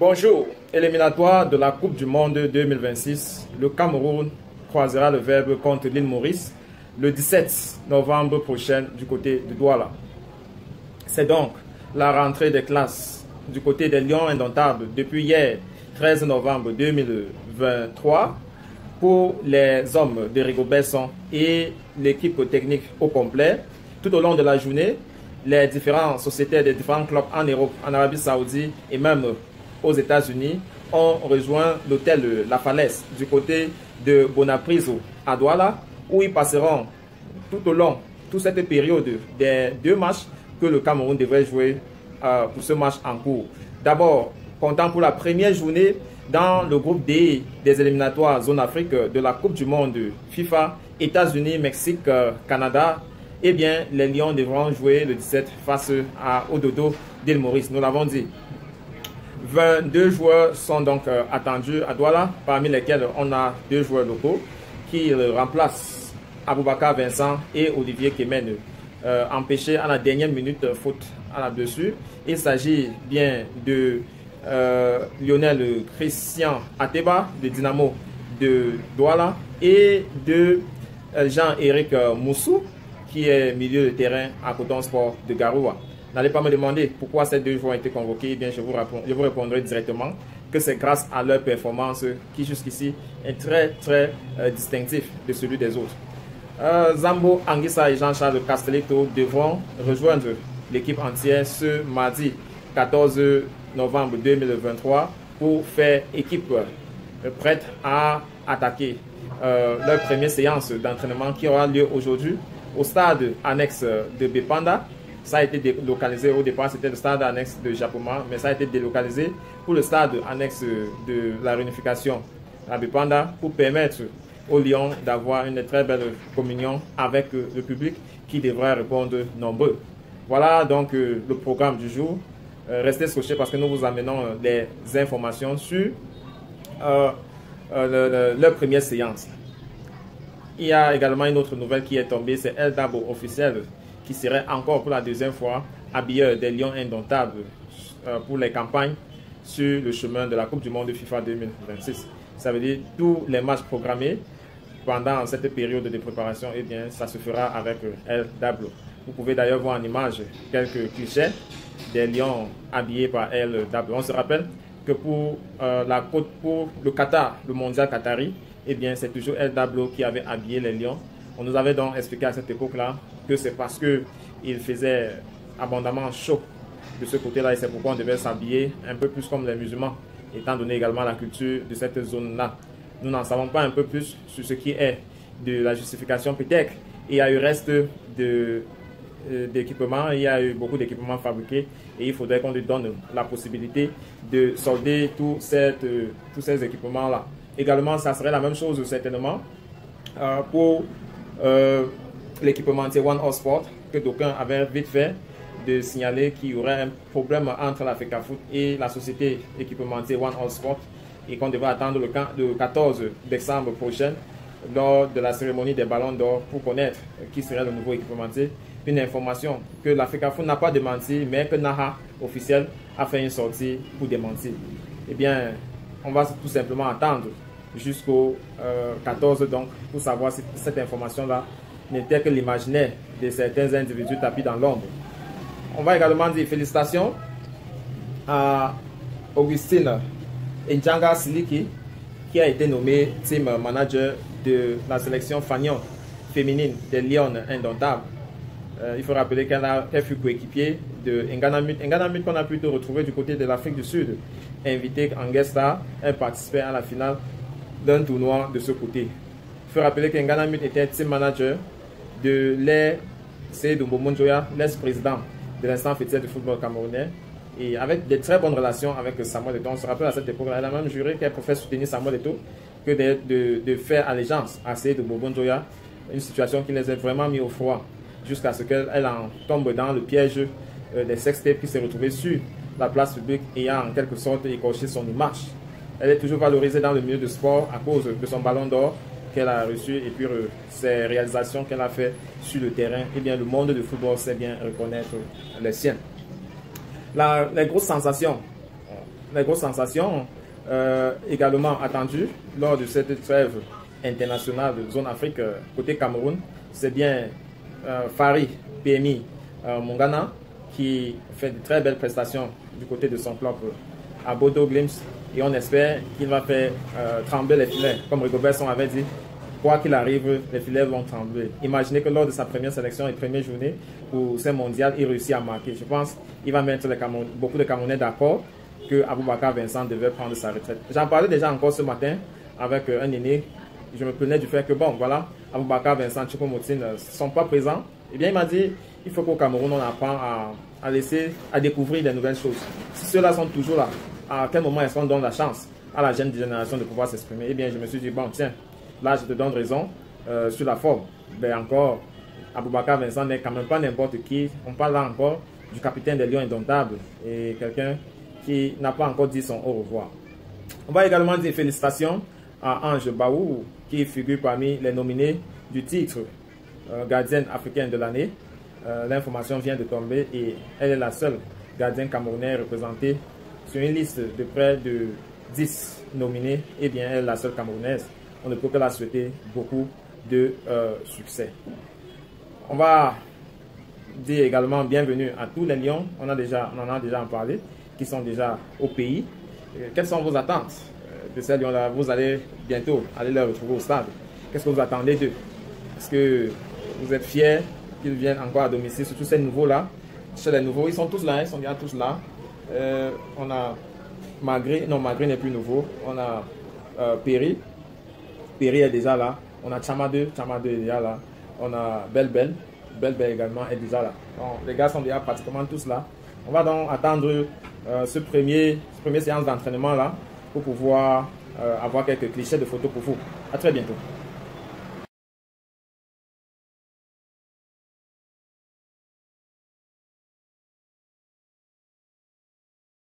Bonjour, éliminatoire de la Coupe du Monde 2026. Le Cameroun croisera le verbe contre l'île Maurice le 17 novembre prochain du côté de Douala. C'est donc la rentrée des classes du côté des Lions Indomptables depuis hier, 13 novembre 2023, pour les hommes de Rigo Besson et l'équipe technique au complet. Tout au long de la journée, les différentes sociétés des différents clubs en Europe, en Arabie Saoudite et même aux États-Unis ont rejoint l'hôtel La Falaise du côté de Bonapriso à Douala où ils passeront tout au long, toute cette période des deux matchs que le Cameroun devrait jouer euh, pour ce match en cours. D'abord, comptant pour la première journée dans le groupe des éliminatoires zone Afrique de la Coupe du Monde FIFA, États-Unis, Mexique, euh, Canada, eh bien, les Lions devront jouer le 17 face à Ododo d'Île Maurice. Nous l'avons dit. 22 joueurs sont donc euh, attendus à Douala, parmi lesquels on a deux joueurs locaux qui remplacent Aboubakar Vincent et Olivier Kemen, euh, empêchés à la dernière minute faute à la dessus. Il s'agit bien de euh, Lionel Christian Ateba de Dynamo de Douala et de Jean-Éric Moussou qui est milieu de terrain à Coton Sport de Garoua. N'allez pas me demander pourquoi ces deux joueurs ont été convoqués. Eh bien, je vous, je vous répondrai directement que c'est grâce à leur performance qui jusqu'ici est très très euh, distinctif de celui des autres. Euh, Zambo Anguissa et Jean-Charles Castelletto devront rejoindre l'équipe entière ce mardi 14 novembre 2023 pour faire équipe euh, prête à attaquer leur première séance d'entraînement qui aura lieu aujourd'hui au stade annexe de Bepanda. Ça a été délocalisé au départ, c'était le stade annexe de Japoma, mais ça a été délocalisé pour le stade annexe de la réunification à Bepanda pour permettre aux Lions d'avoir une très belle communion avec le public qui devrait répondre nombreux. Voilà donc euh, le programme du jour. Euh, restez scotchés parce que nous vous amenons des informations sur euh, leur première séance. Il y a également une autre nouvelle qui est tombée, c'est El Dabo officiel qui serait encore pour la deuxième fois habilleur des Lions indomptables euh, pour les campagnes sur le chemin de la Coupe du Monde de FIFA 2026. Ça veut dire tous les matchs programmés pendant cette période de préparation, eh bien, ça se fera avec El Dabo. Vous pouvez d'ailleurs voir en image quelques clichés des lions habillés par El Dabo. On se rappelle que pour, euh, pour le Qatar, le mondial Qatari, eh bien, c'est toujours El Dablo qui avait habillé les lions. On nous avait donc expliqué à cette époque-là que c'est parce qu'il faisait abondamment chaud de ce côté-là et c'est pourquoi on devait s'habiller un peu plus comme les musulmans, étant donné également la culture de cette zone-là. Nous n'en savons pas un peu plus sur ce qui est de la justification peut-être. Il y a eu reste de euh, d'équipements, il y a eu beaucoup d'équipements fabriqués et il faudrait qu'on lui donne la possibilité de solder tous ces équipements-là. Également, ça serait la même chose certainement euh, pour euh, l'équipementier One Sport, que d'aucuns avaient vite fait de signaler qu'il y aurait un problème entre la Foot et la société équipementier One Sport et qu'on devrait attendre le 14 décembre prochain lors de la cérémonie des ballons d'or pour connaître qui serait le nouveau équipementier. Une information que la Foot n'a pas démenti, mais que Naha officiel a fait une sortie pour démentir. Eh bien, on va tout simplement attendre jusqu'au 14 euh, donc pour savoir si cette information-là n'était que l'imaginaire de certains individus tapis dans l'ombre. On va également dire félicitations à Augustine Njanga Siliki qui a été nommée team manager de la sélection Fagnon féminine des Lions Indomptables. Euh, il faut rappeler qu'elle a fut coéquipier de Nganamut. Nganamut qu'on a pu retrouver du côté de l'Afrique du Sud. Invité en guest star, elle participait à la finale d'un tournoi de ce côté. Il faut rappeler qu'Nganamut était team manager de l'air Seydou Monjoya, l'ex-président de l'instant fétiche du football camerounais, et avec de très bonnes relations avec Samuel Eto'o. On se rappelle à cette époque, elle a même juré qu'elle préfère soutenir Samuel Eto'o que de, de, faire allégeance à Seydou Monjoya, une situation qui les a vraiment mis au froid jusqu'à ce qu'elle en tombe dans le piège euh, des sextapes qui s'est retrouvé sur la place publique et a en quelque sorte écorché son image. Elle est toujours valorisée dans le milieu du sport à cause de son ballon d'or qu'elle a reçu et puis euh, ses réalisations qu'elle a fait sur le terrain. Eh bien, le monde du football sait bien reconnaître les siens. La, les grosses sensations, les grosses sensations également attendues lors de cette trêve internationale de zone Afrique côté Cameroun, c'est bien Fari PMI Mongana qui fait de très belles prestations du côté de son club à Bodo Glims et on espère qu'il va faire trembler les filets, comme Rigobertson avait dit quoi qu'il arrive, les filets vont trembler. Imaginez que lors de sa première sélection et première journée pour ce mondial, il réussit à marquer. Je pense qu'il va mettre beaucoup de Camerounais d'accord que Aboubakar Vincent devait prendre sa retraite. J'en parlais déjà encore ce matin avec euh, un aîné. Je me plaignais du fait que, bon, voilà, Aboubakar Vincent, Chico Moutine ne sont pas présents. Eh bien, il m'a dit il faut qu'au Cameroun, on apprend à, à, laisser, à découvrir des nouvelles choses. Si ceux-là sont toujours là, à quel moment est-ce qu'on donne la chance à la jeune génération de pouvoir s'exprimer? Eh bien, je me suis dit, bon, tiens, Là, je te donne raison euh, sur la forme. Mais ben, encore, Aboubakar Vincent n'est quand même pas n'importe qui. On parle là encore du capitaine des Lions Indomptables et quelqu'un qui n'a pas encore dit son au revoir. On va également dire félicitations à Ange Baou, qui figure parmi les nominés du titre euh, gardienne africaine de l'année. Euh, l'information vient de tomber et elle est la seule gardienne camerounaise représentée sur une liste de près de 10 nominés. Et bien, elle est la seule camerounaise on ne peut que la souhaiter beaucoup de euh, succès. On va dire également bienvenue à tous les Lions, on, a déjà, on en a déjà parlé, qui sont déjà au pays. Euh, quelles sont vos attentes euh, de ces Lions-là? Vous allez bientôt aller les retrouver au stade. Qu'est-ce que vous attendez d'eux? Est-ce que vous êtes fiers qu'ils viennent encore à domicile, surtout ces nouveaux-là? Chez les nouveaux, ils sont tous là, ils sont bien tous là. On a Magri, non, Magri n'est plus nouveau. On a Péry, Péry est déjà là. On a Chama 2, Chama 2 est déjà là. On a Belle Belle, Belle Belle également est déjà là. les gars sont déjà pratiquement tous là. On va donc attendre euh, ce premier, première séance d'entraînement là pour pouvoir euh, avoir quelques clichés de photos pour vous. A très bientôt.